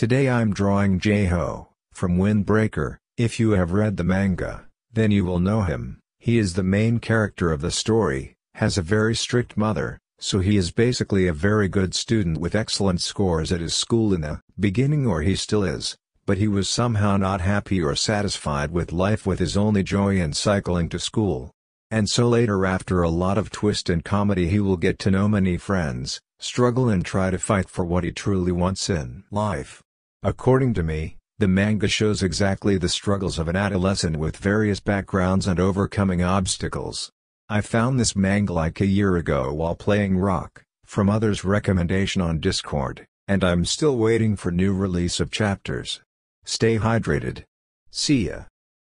Today I'm drawing Jay Jo, from Wind Breaker, if you have read the manga, then you will know him, he is the main character of the story, has a very strict mother, so he is basically a very good student with excellent scores at his school in the beginning or he still is, but he was somehow not happy or satisfied with life with his only joy in cycling to school. And so later after a lot of twist and comedy he will get to know many friends, struggle and try to fight for what he truly wants in life. According to me, the manga shows exactly the struggles of an adolescent with various backgrounds and overcoming obstacles. I found this manga like a year ago while playing Rock, from others' recommendation on Discord, and I'm still waiting for new release of chapters. Stay hydrated. See ya.